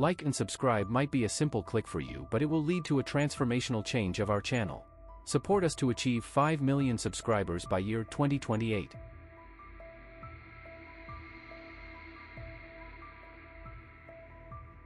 Like and subscribe might be a simple click for you but it will lead to a transformational change of our channel. Support us to achieve 5 million subscribers by year 2028.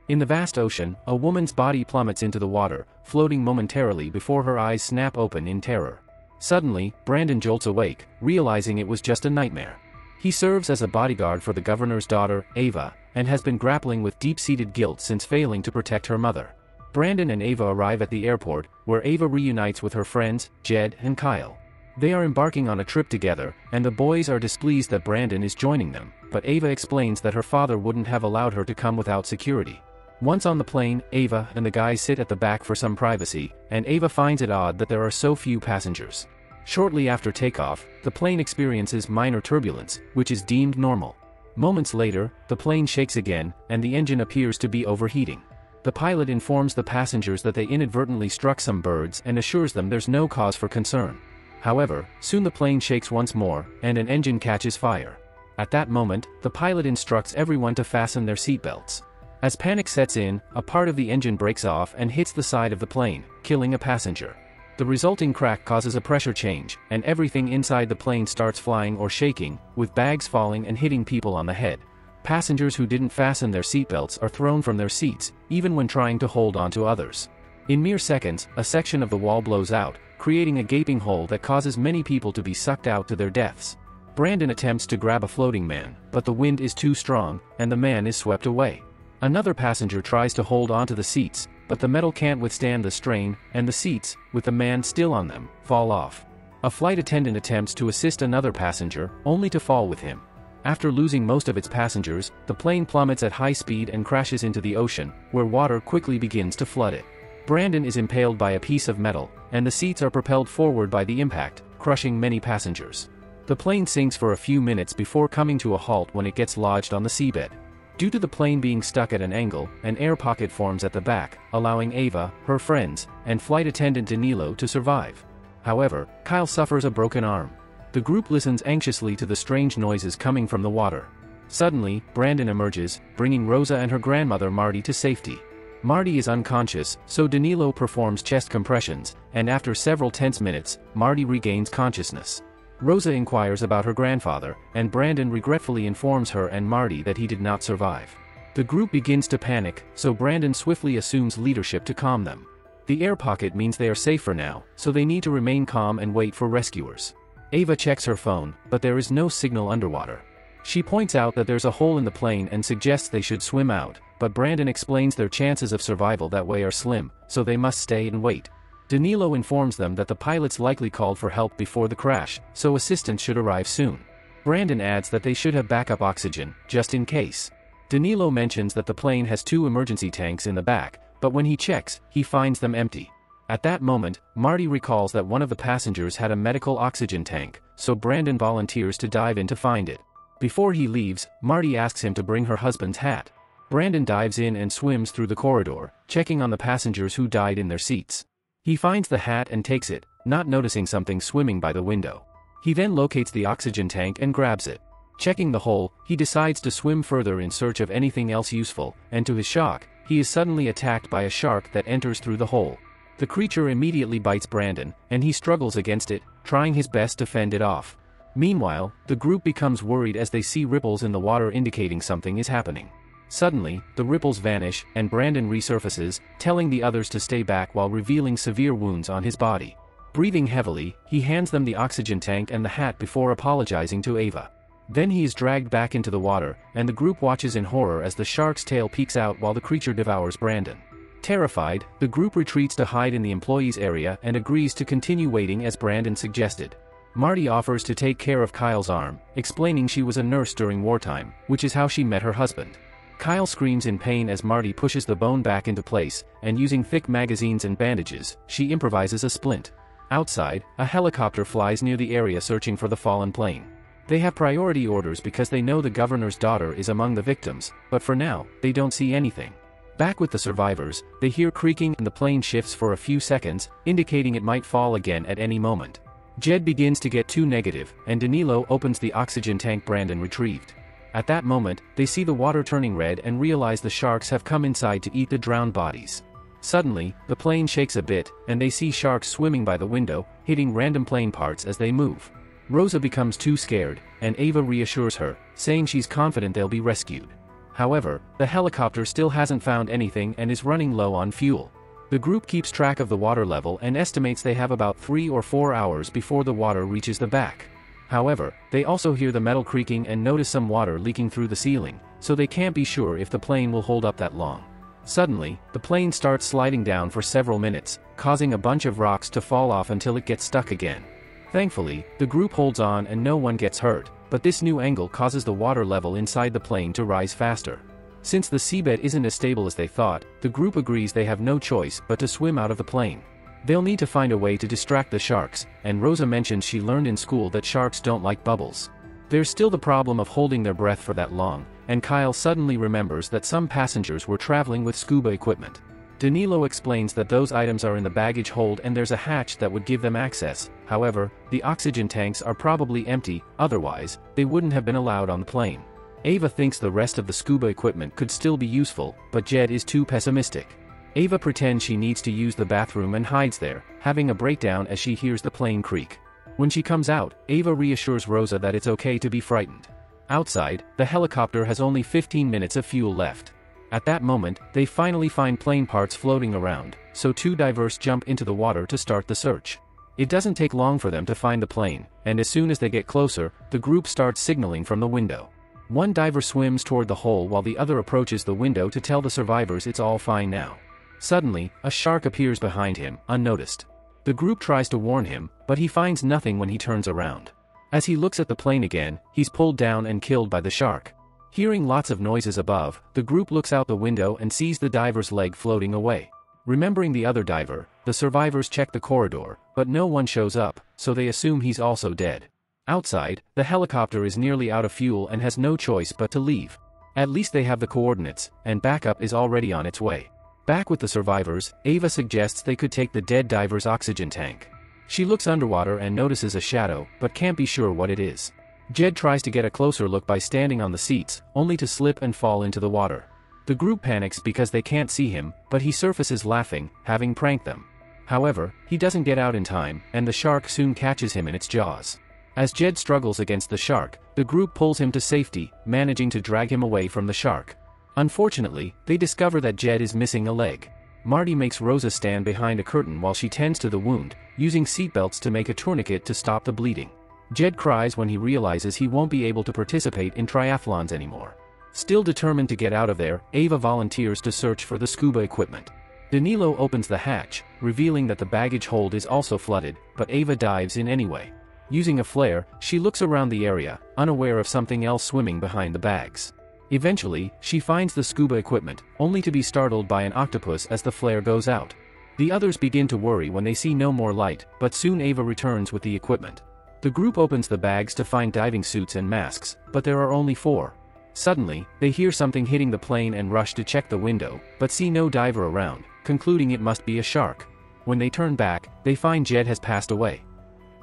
In the vast ocean, a woman's body plummets into the water, floating momentarily before her eyes snap open in terror. Suddenly, Brandon jolts awake, realizing it was just a nightmare. He serves as a bodyguard for the governor's daughter, Ava, and has been grappling with deep-seated guilt since failing to protect her mother. Brandon and Ava arrive at the airport, where Ava reunites with her friends, Jed and Kyle. They are embarking on a trip together, and the boys are displeased that Brandon is joining them, but Ava explains that her father wouldn't have allowed her to come without security. Once on the plane, Ava and the guys sit at the back for some privacy, and Ava finds it odd that there are so few passengers. Shortly after takeoff, the plane experiences minor turbulence, which is deemed normal. Moments later, the plane shakes again, and the engine appears to be overheating. The pilot informs the passengers that they inadvertently struck some birds and assures them there's no cause for concern. However, soon the plane shakes once more, and an engine catches fire. At that moment, the pilot instructs everyone to fasten their seatbelts. As panic sets in, a part of the engine breaks off and hits the side of the plane, killing a passenger. The resulting crack causes a pressure change, and everything inside the plane starts flying or shaking, with bags falling and hitting people on the head. Passengers who didn't fasten their seatbelts are thrown from their seats, even when trying to hold onto others. In mere seconds, a section of the wall blows out, creating a gaping hole that causes many people to be sucked out to their deaths. Brandon attempts to grab a floating man, but the wind is too strong, and the man is swept away. Another passenger tries to hold onto the seats, but the metal can't withstand the strain, and the seats, with the man still on them, fall off. A flight attendant attempts to assist another passenger, only to fall with him. After losing most of its passengers, the plane plummets at high speed and crashes into the ocean, where water quickly begins to flood it. Brandon is impaled by a piece of metal, and the seats are propelled forward by the impact, crushing many passengers. The plane sinks for a few minutes before coming to a halt when it gets lodged on the seabed. Due to the plane being stuck at an angle, an air pocket forms at the back, allowing Ava, her friends, and flight attendant Danilo to survive. However, Kyle suffers a broken arm. The group listens anxiously to the strange noises coming from the water. Suddenly, Brandon emerges, bringing Rosa and her grandmother Marty to safety. Marty is unconscious, so Danilo performs chest compressions, and after several tense minutes, Marty regains consciousness. Rosa inquires about her grandfather, and Brandon regretfully informs her and Marty that he did not survive. The group begins to panic, so Brandon swiftly assumes leadership to calm them. The air pocket means they are safe for now, so they need to remain calm and wait for rescuers. Ava checks her phone, but there is no signal underwater. She points out that there's a hole in the plane and suggests they should swim out, but Brandon explains their chances of survival that way are slim, so they must stay and wait. Danilo informs them that the pilots likely called for help before the crash, so assistance should arrive soon. Brandon adds that they should have backup oxygen, just in case. Danilo mentions that the plane has two emergency tanks in the back, but when he checks, he finds them empty. At that moment, Marty recalls that one of the passengers had a medical oxygen tank, so Brandon volunteers to dive in to find it. Before he leaves, Marty asks him to bring her husband's hat. Brandon dives in and swims through the corridor, checking on the passengers who died in their seats. He finds the hat and takes it, not noticing something swimming by the window. He then locates the oxygen tank and grabs it. Checking the hole, he decides to swim further in search of anything else useful, and to his shock, he is suddenly attacked by a shark that enters through the hole. The creature immediately bites Brandon, and he struggles against it, trying his best to fend it off. Meanwhile, the group becomes worried as they see ripples in the water indicating something is happening. Suddenly, the ripples vanish, and Brandon resurfaces, telling the others to stay back while revealing severe wounds on his body. Breathing heavily, he hands them the oxygen tank and the hat before apologizing to Ava. Then he is dragged back into the water, and the group watches in horror as the shark's tail peeks out while the creature devours Brandon. Terrified, the group retreats to hide in the employees' area and agrees to continue waiting as Brandon suggested. Marty offers to take care of Kyle's arm, explaining she was a nurse during wartime, which is how she met her husband. Kyle screams in pain as Marty pushes the bone back into place, and using thick magazines and bandages, she improvises a splint. Outside, a helicopter flies near the area searching for the fallen plane. They have priority orders because they know the governor's daughter is among the victims, but for now, they don't see anything. Back with the survivors, they hear creaking and the plane shifts for a few seconds, indicating it might fall again at any moment. Jed begins to get too negative, and Danilo opens the oxygen tank Brandon retrieved. At that moment, they see the water turning red and realize the sharks have come inside to eat the drowned bodies. Suddenly, the plane shakes a bit, and they see sharks swimming by the window, hitting random plane parts as they move. Rosa becomes too scared, and Ava reassures her, saying she's confident they'll be rescued. However, the helicopter still hasn't found anything and is running low on fuel. The group keeps track of the water level and estimates they have about 3 or 4 hours before the water reaches the back. However, they also hear the metal creaking and notice some water leaking through the ceiling, so they can't be sure if the plane will hold up that long. Suddenly, the plane starts sliding down for several minutes, causing a bunch of rocks to fall off until it gets stuck again. Thankfully, the group holds on and no one gets hurt, but this new angle causes the water level inside the plane to rise faster. Since the seabed isn't as stable as they thought, the group agrees they have no choice but to swim out of the plane. They'll need to find a way to distract the sharks, and Rosa mentions she learned in school that sharks don't like bubbles. There's still the problem of holding their breath for that long, and Kyle suddenly remembers that some passengers were traveling with scuba equipment. Danilo explains that those items are in the baggage hold and there's a hatch that would give them access, however, the oxygen tanks are probably empty, otherwise, they wouldn't have been allowed on the plane. Ava thinks the rest of the scuba equipment could still be useful, but Jed is too pessimistic. Ava pretends she needs to use the bathroom and hides there, having a breakdown as she hears the plane creak. When she comes out, Ava reassures Rosa that it's okay to be frightened. Outside, the helicopter has only 15 minutes of fuel left. At that moment, they finally find plane parts floating around, so two divers jump into the water to start the search. It doesn't take long for them to find the plane, and as soon as they get closer, the group starts signaling from the window. One diver swims toward the hole while the other approaches the window to tell the survivors it's all fine now. Suddenly, a shark appears behind him, unnoticed. The group tries to warn him, but he finds nothing when he turns around. As he looks at the plane again, he's pulled down and killed by the shark. Hearing lots of noises above, the group looks out the window and sees the diver's leg floating away. Remembering the other diver, the survivors check the corridor, but no one shows up, so they assume he's also dead. Outside, the helicopter is nearly out of fuel and has no choice but to leave. At least they have the coordinates, and backup is already on its way. Back with the survivors, Ava suggests they could take the dead diver's oxygen tank. She looks underwater and notices a shadow, but can't be sure what it is. Jed tries to get a closer look by standing on the seats, only to slip and fall into the water. The group panics because they can't see him, but he surfaces laughing, having pranked them. However, he doesn't get out in time, and the shark soon catches him in its jaws. As Jed struggles against the shark, the group pulls him to safety, managing to drag him away from the shark. Unfortunately, they discover that Jed is missing a leg. Marty makes Rosa stand behind a curtain while she tends to the wound, using seatbelts to make a tourniquet to stop the bleeding. Jed cries when he realizes he won't be able to participate in triathlons anymore. Still determined to get out of there, Ava volunteers to search for the scuba equipment. Danilo opens the hatch, revealing that the baggage hold is also flooded, but Ava dives in anyway. Using a flare, she looks around the area, unaware of something else swimming behind the bags. Eventually, she finds the scuba equipment, only to be startled by an octopus as the flare goes out. The others begin to worry when they see no more light, but soon Ava returns with the equipment. The group opens the bags to find diving suits and masks, but there are only four. Suddenly, they hear something hitting the plane and rush to check the window, but see no diver around, concluding it must be a shark. When they turn back, they find Jed has passed away.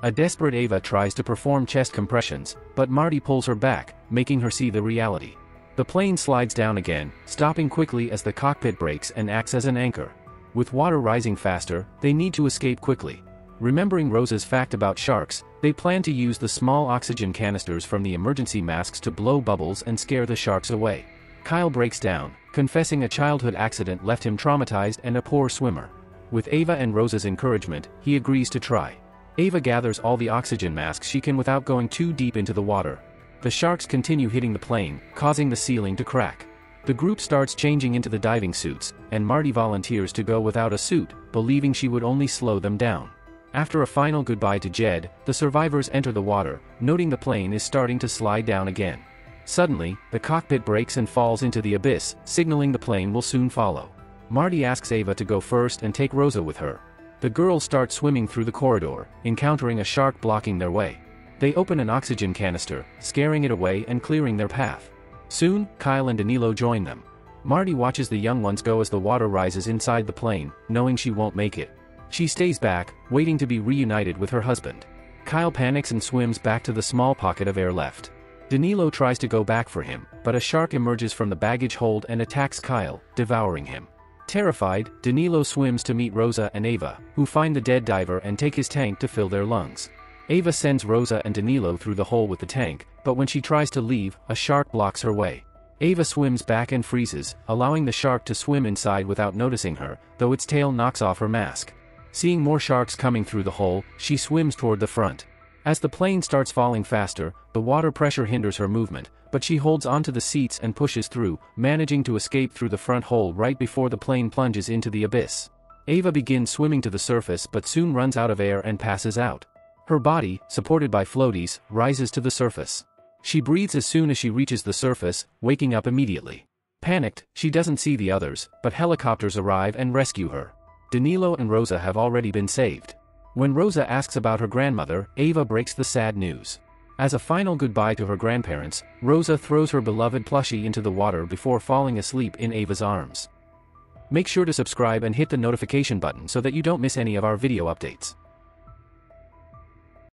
A desperate Ava tries to perform chest compressions, but Marty pulls her back, making her see the reality. The plane slides down again, stopping quickly as the cockpit breaks and acts as an anchor. With water rising faster, they need to escape quickly. Remembering Rosa's fact about sharks, they plan to use the small oxygen canisters from the emergency masks to blow bubbles and scare the sharks away. Kyle breaks down, confessing a childhood accident left him traumatized and a poor swimmer. With Ava and Rosa's encouragement, he agrees to try. Ava gathers all the oxygen masks she can without going too deep into the water. The sharks continue hitting the plane, causing the ceiling to crack. The group starts changing into the diving suits, and Marty volunteers to go without a suit, believing she would only slow them down. After a final goodbye to Jed, the survivors enter the water, noting the plane is starting to slide down again. Suddenly, the cockpit breaks and falls into the abyss, signaling the plane will soon follow. Marty asks Ava to go first and take Rosa with her. The girls start swimming through the corridor, encountering a shark blocking their way. They open an oxygen canister, scaring it away and clearing their path. Soon, Kyle and Danilo join them. Marty watches the young ones go as the water rises inside the plane, knowing she won't make it. She stays back, waiting to be reunited with her husband. Kyle panics and swims back to the small pocket of air left. Danilo tries to go back for him, but a shark emerges from the baggage hold and attacks Kyle, devouring him. Terrified, Danilo swims to meet Rosa and Ava, who find the dead diver and take his tank to fill their lungs. Ava sends Rosa and Danilo through the hole with the tank, but when she tries to leave, a shark blocks her way. Ava swims back and freezes, allowing the shark to swim inside without noticing her, though its tail knocks off her mask. Seeing more sharks coming through the hole, she swims toward the front. As the plane starts falling faster, the water pressure hinders her movement, but she holds onto the seats and pushes through, managing to escape through the front hole right before the plane plunges into the abyss. Ava begins swimming to the surface but soon runs out of air and passes out. Her body, supported by floaties, rises to the surface. She breathes as soon as she reaches the surface, waking up immediately. Panicked, she doesn't see the others, but helicopters arrive and rescue her. Danilo and Rosa have already been saved. When Rosa asks about her grandmother, Ava breaks the sad news. As a final goodbye to her grandparents, Rosa throws her beloved plushie into the water before falling asleep in Ava's arms. Make sure to subscribe and hit the notification button so that you don't miss any of our video updates.